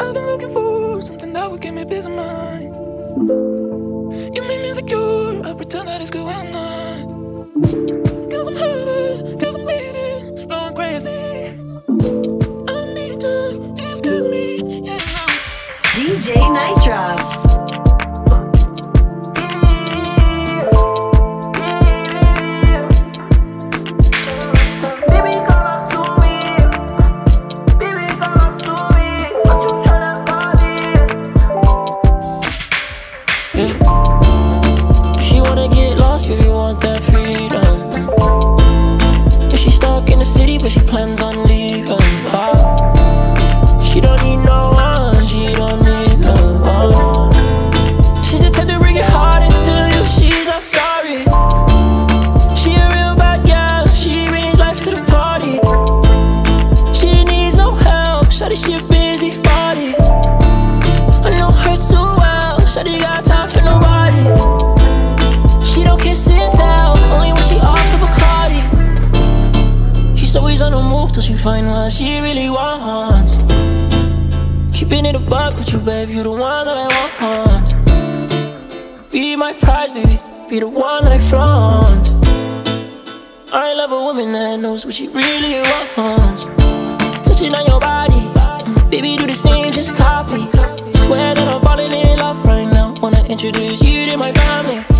I've been looking for something that would give me peace of mind. You make me insecure, I pretend that it's going on. Cause I'm hurting, cause I'm bleeding, going crazy. I need just me, yeah. DJ Night babe, you the one that I want. Be my prize, baby, be the one that I flaunt. I love a woman that knows what she really wants. Touching on your body, baby, do the same, just copy. Swear that I'm falling in love right now. Wanna introduce you to my family.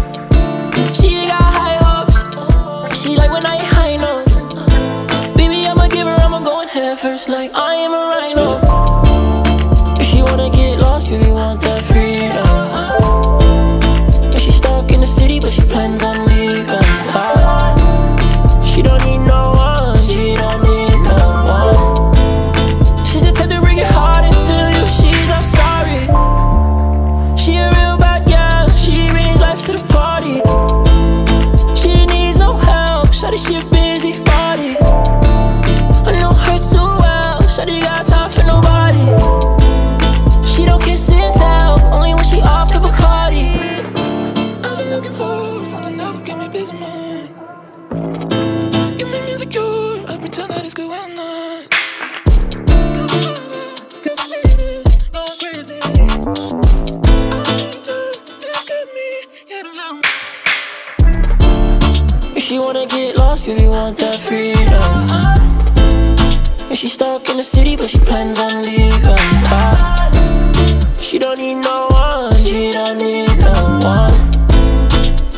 The city, but she plans on leaving. Ah. She don't need no one, she don't need no one.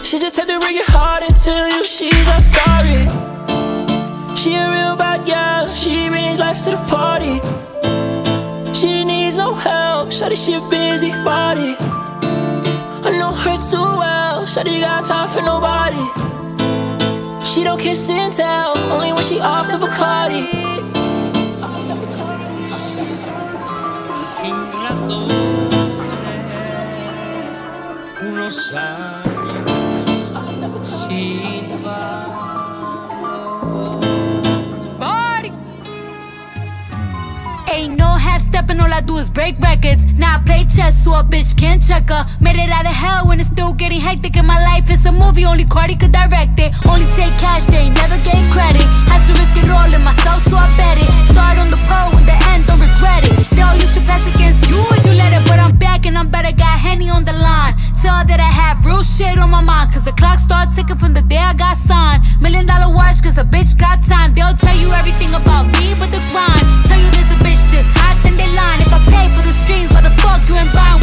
She's the type to bring it hard until you, she's not sorry. She a real bad girl, she brings life to the party. She needs no help, shawty she a busy body. I know her too well, shawty got time for nobody. She don't kiss and tell, only when she off the Bacardi. Party. Ain't no half stepping, all I do is break records. Now I play chess, so a bitch can't check her. Made it out of hell when it's still getting hectic in my life. It's a movie, only Cardi could direct it. Only take cash, they never gave credit. Had to risk it all in myself, so I bet it. Start on the pole, in the end, don't regret it. They all used to pass against you if you let it, but I'm back and I'm better. Got Henny on the line. Tell that I have real shit on my mind, cause the clock started ticking from the day I got signed. Million dollar watch, cause a bitch got time. They'll tell you everything about me but the grind. Tell you there's a bitch this hot, then they line. If I pay for the streams, why the fuck you ain't buying?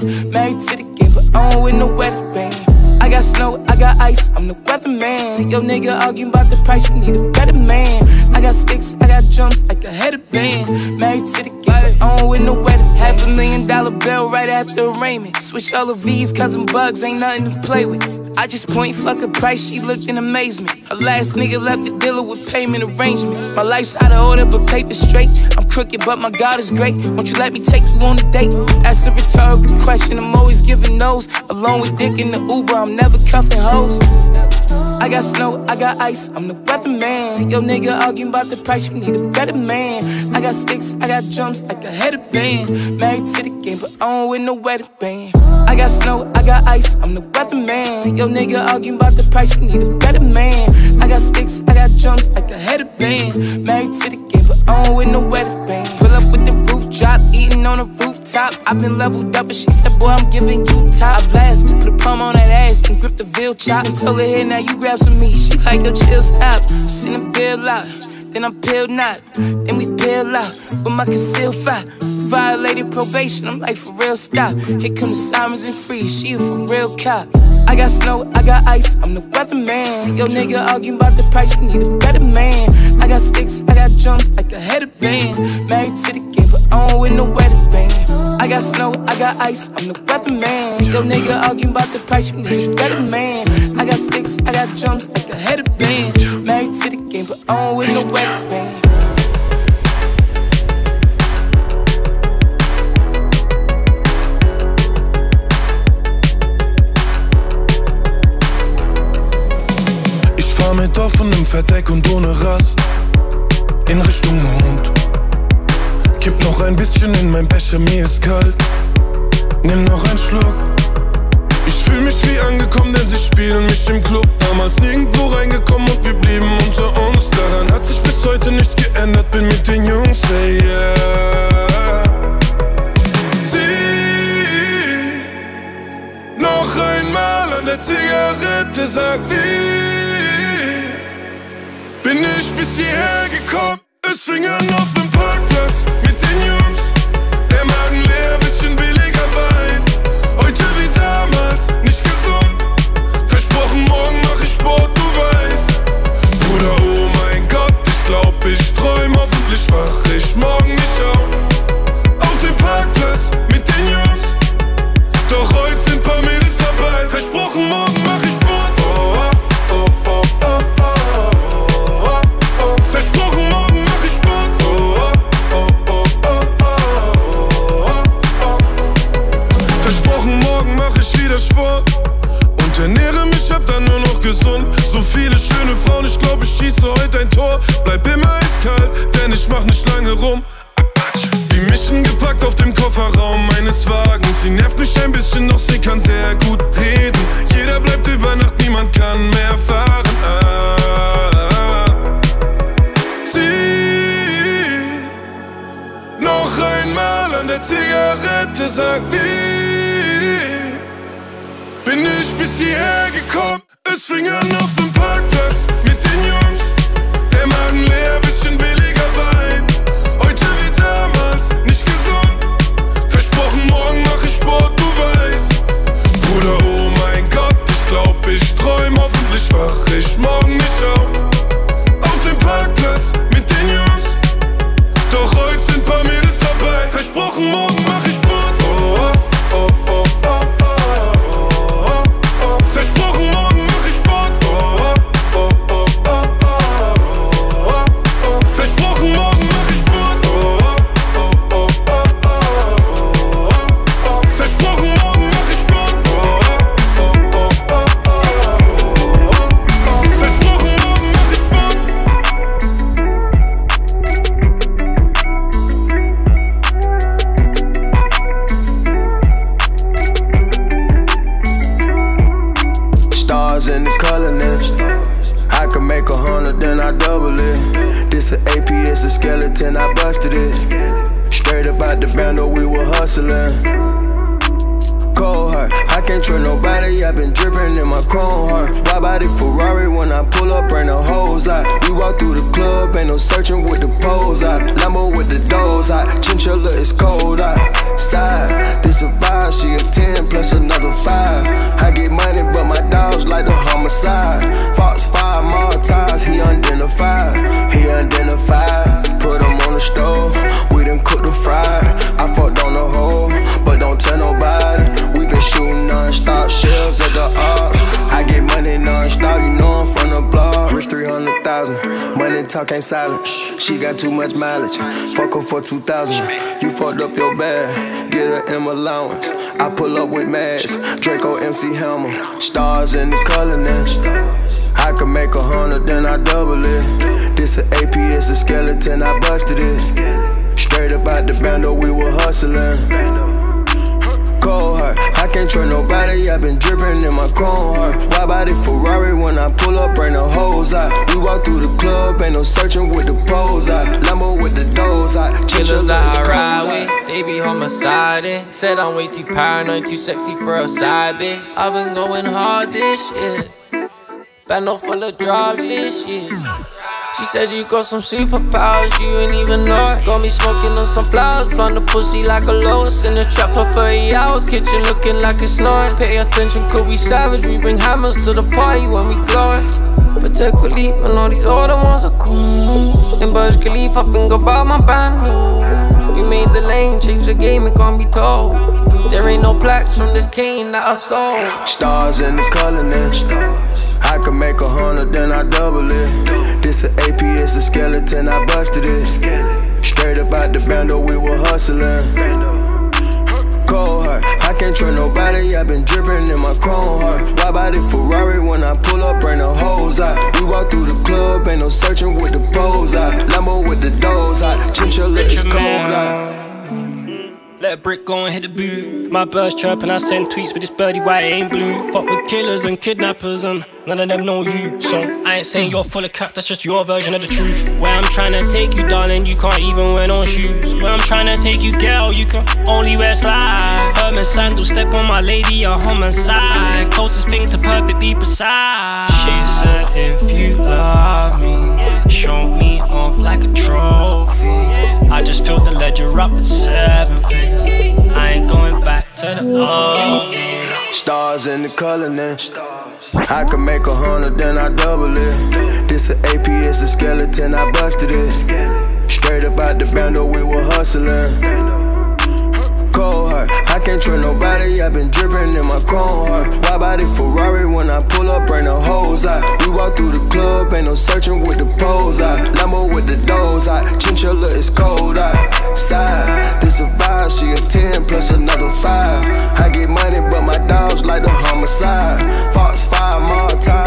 Married to the game, but I don't with no wedding band. I got snow, I got ice, I'm the weatherman. Yo, nigga arguing about the price, you need a better man. I got sticks, I got jumps like a head of band. Married to the I don't with no wedding. Half a million dollar bill right after arraignment. Switch all of these, them bugs ain't nothing to play with. I just point, fuck a price, she looked in amazement. Her last nigga left the dealer with payment arrangements. My life's out of order, but paper straight. I'm crooked, but my God is great. Won't you let me take you on a date? That's a rhetorical question, I'm always giving those. Along with dick in the Uber, I'm never cuffing hoes. I got snow, I got ice, I'm the weatherman. Yo, nigga arguing about the price, you need a better man. I got sticks, I got jumps like a headed band. Married to the game, but I don't with no wedding band. I got snow, I got ice, I'm the weatherman. Yo, nigga arguing about the price, you need a better man. I got sticks, I got jumps like a headed band. Married to the game, but I don't with no wedding band. On the rooftop. i been leveled up, but she said, boy, I'm giving you top. I Blast, put a palm on that ass, then grip the veal chop. And tell her, here, now you grab some meat. She like, yo, chill, stop. Send a bill out. Then I'm peeled not, then we peel out with my concealed fire. Violated probation, I'm like, for real, stop. Here come sirens and free, she a for real cop. I got snow, I got ice, I'm the weatherman. Yo, nigga arguing about the price, you need a better man. I got sticks, I got jumps like a headed band. Married to the don't with no wedding band. I got snow, I got ice, I'm the weatherman. Yo, nigga arguing about the price, you need a better man. I got sticks, I got jumps like a headed band. Married to the game, but don't with no wedding band. Ich fahr mit offenem Verdeck und ohne Rast in Richtung Mond. Kipp noch ein bisschen in mein Becher, mir ist kalt. Nimm noch einen Schluck. Ich fühl mich wie angekommen, denn sie spielen mich im Club. Damals nirgendwo reingekommen und wir blieben unter uns. Daran hat sich bis heute nichts geändert, bin mit den Jungs, hey yeah. Zieh noch einmal an der Zigarette, sag wie bin ich bis hierher gekommen. Es fing an auf dem Parkplatz Tor. Bleib immer eiskalt, denn ich mach nicht lange rum. Die Mischen gepackt auf dem Kofferraum meines Wagens. Sie nervt mich ein bisschen, doch sie kann sehr gut reden. Jeder bleibt über Nacht, niemand kann mehr fahren. Ah, Zieh noch einmal an der Zigarette, sag wie bin ich bis hierher gekommen. Es fing an auf dem Parkplatz I busted it. Straight up out the bando, we were hustling. Cold heart, I can't trust nobody. i been dripping in my chrome heart. Why body Ferrari when I pull up, bring the hose out. We walk through the club, ain't no searching with the pose out. Lambo with the doors out. Chinchilla is cold money talk ain't silent. She got too much mileage, fuck her for 2,000. You fucked up your bag, get her M allowance. I pull up with Mads, Draco MC Hammer. Stars in the color now. I could make a hundred, then I double it. This a AP, it's a skeleton, I busted it. Straight up out the bando, we were hustling. Cold heart, I can't trust nobody. I've been dripping in my chrome heart. Why body Ferrari when I pull up, bring the hose out. We walk through club, ain't no searching with the pose out. Lambo with the doors out. Killers that I ride with, they be homiciding. Said I'm way too paranoid, too sexy for a side bitch. I've been going hard this year. Bando full of drugs this year. She said you got some superpowers, you ain't even know it. Got me smoking on some flowers, blunt the pussy like a Lois. In the trap for 30 hours, kitchen looking like it's snowing. Pay attention, could we savage? We bring hammers to the party when we glowing. Patek Philippe and all these other ones are cool. In Burj Khalifa, think about my band. We made the lane, change the game, it can't be told. There ain't no plaques from this cane that I sold. Stars in the color. I could make a hundred, then I double it. This a AP, it's a skeleton, I busted it. Straight up out the bando, we were hustling. Ain't no searching with the pose out. Ah. Lambo with the doors out. Chinchilla is cold out. Let a brick go and hit the booth. My bird's chirp and I send tweets with this birdie white ain't blue. Fuck with killers and kidnappers, and none of them know you. So I ain't saying you're full of crap, that's just your version of the truth. Where I'm trying to take you, darling, you can't even wear no shoes. Where I'm trying to take you, girl, you can only wear slides. Hermès sandals, step on my lady, a homicide. Closest thing to perfect, be precise. She said, if you love me, show me off like a trophy. I just filled the ledger up with seven figures. I ain't going back to the old Stars in the color now. I could make a hundred, then I double it. This a AP, it's a skeleton, I busted it. Straight up out the bando, we were hustling cold heart. I can't trust nobody, i been dripping in my chrome heart. Why body Ferrari when I pull up, bring the hose out. We walk through the club, ain't no searching with the pose out. Lambo with the doors out. Chinchilla is cold out. Side, this a vibe, she a 10 plus another 5. I get money, but my dogs like the homicide. Fox 5 more ties,